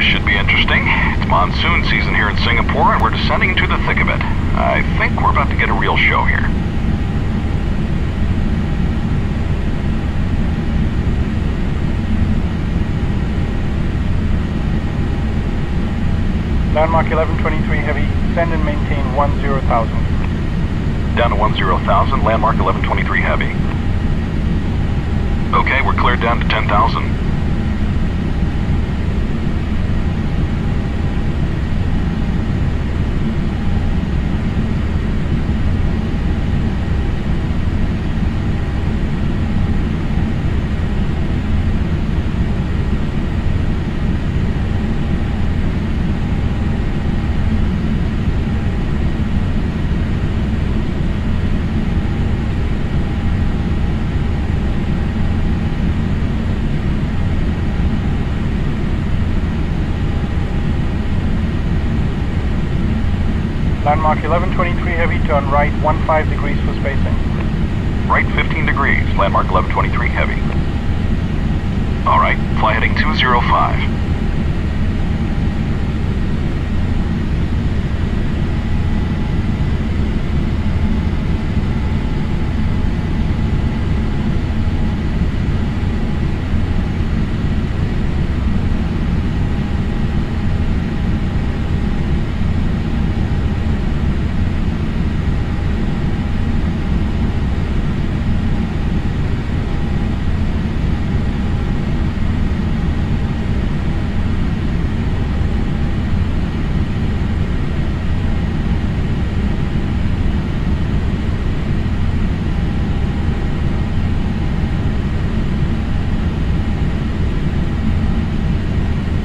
this should be interesting. It's monsoon season here in Singapore, and we're descending into the thick of it. I think we're about to get a real show here. Landmark 1123 Heavy, send and maintain 10,000. Down to 10,000, landmark 1123 Heavy. Okay, we're cleared down to 10,000. Landmark 1123 Heavy, turn right 15 degrees for spacing. Right 15 degrees, landmark 1123 Heavy. Alright, fly heading 205.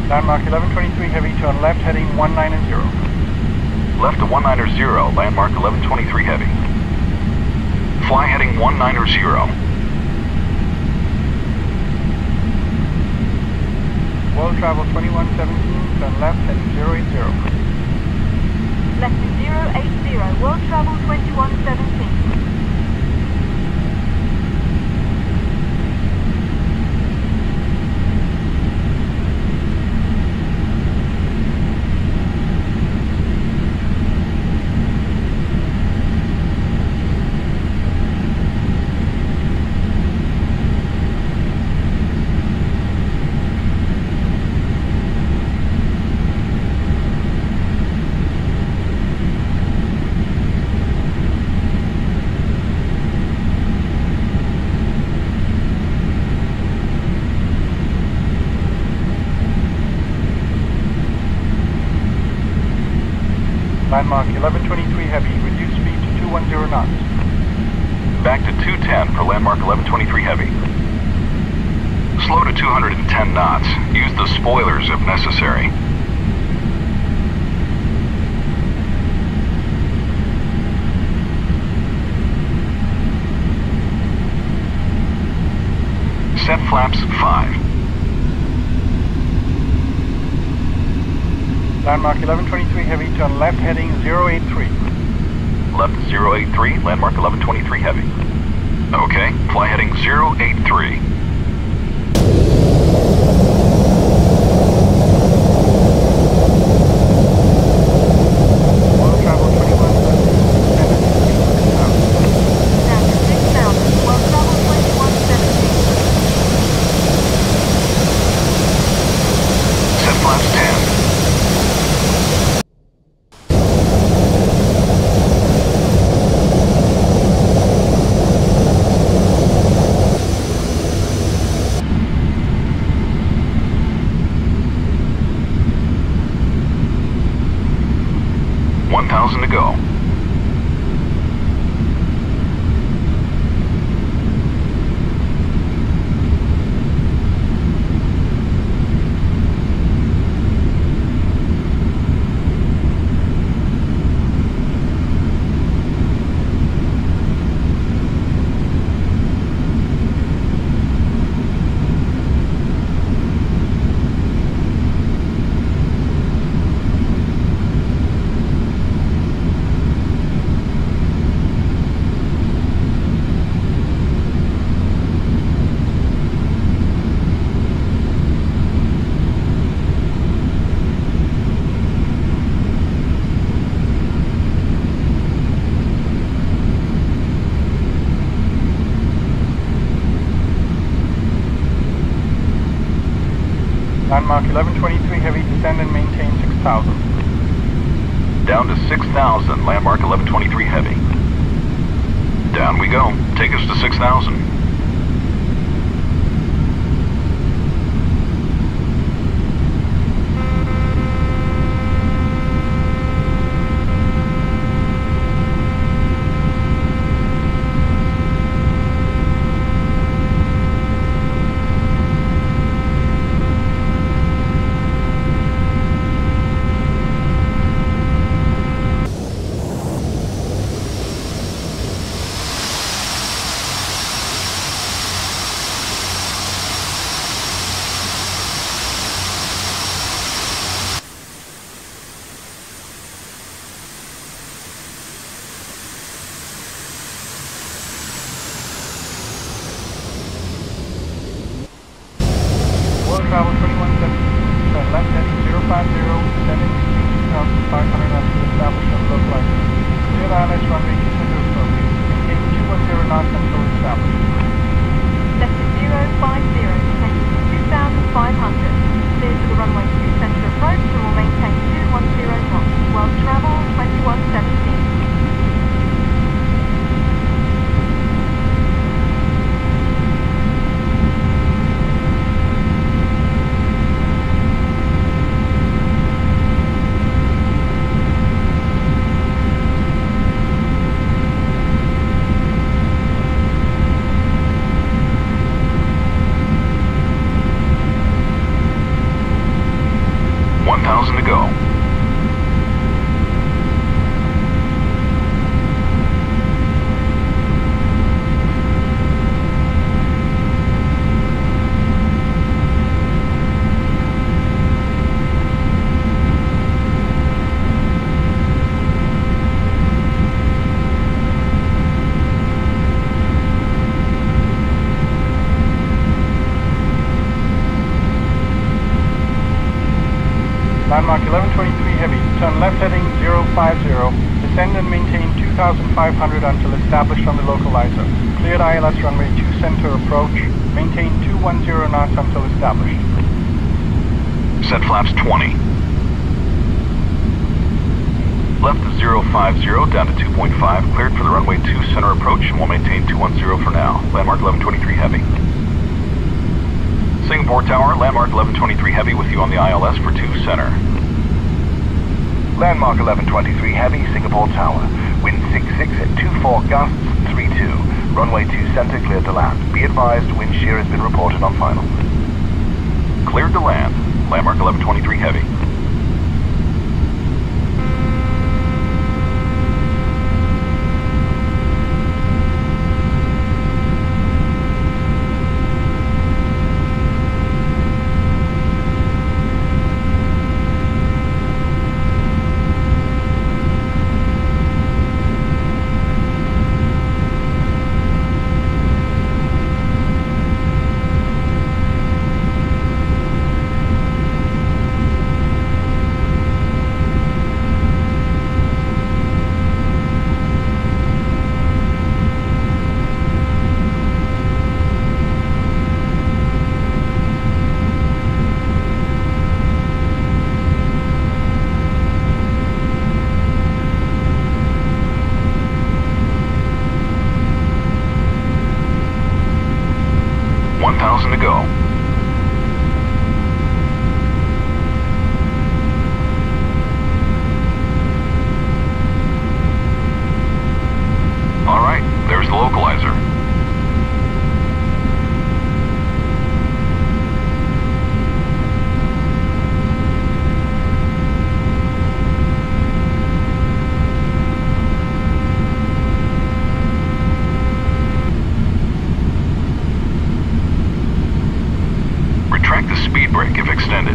Landmark 1123 Heavy, turn left heading 190. Left to 190, landmark 1123 Heavy. Fly heading 190. World Travel 2117, turn left heading 080. Left to 080, World Travel 2117. Landmark 1123 Heavy, reduce speed to 210 knots. Back to 210 for landmark 1123 Heavy. Slow to 210 knots. Use the spoilers if necessary. Set flaps 5. Landmark 1123 Heavy, turn left heading 083. Left 083, landmark 1123 Heavy. Okay, fly heading 083. 1123 Heavy, descend and maintain 6000. Down to 6,000, landmark 1123 heavy. Down we go. Take us to 6,000. World travel 2117, turn left heading 050, descending maintain 2500 until established on localizer. Clear the ILS runway 200 approach. Maintain 210 knots until established. Letter 050, descending to 2,500. Clear to the runway 2 center approach and will maintain 210 knots. World travel 2117. One thousand to go. Landmark 1123 Heavy, turn left heading 050, descend and maintain 2500 until established on the localizer. Cleared ILS runway 2 center approach. Maintain 210 knots until established. Set flaps 20. Left to 050, down to 2.5. Cleared for the runway 2 center approach, and we'll maintain 210 for now. Landmark 1123 heavy. Singapore Tower, landmark 1123 heavy with you on the ILS for 2 center. Landmark 1123 Heavy, Singapore Tower. Wind 66 at 24 gusts, 32. Runway 2 center cleared to land. Be advised, wind shear has been reported on final. Cleared to land. Landmark 1123 heavy. One thousand to go. All right, there's the localizer. Retract if extended.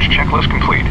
checklist complete.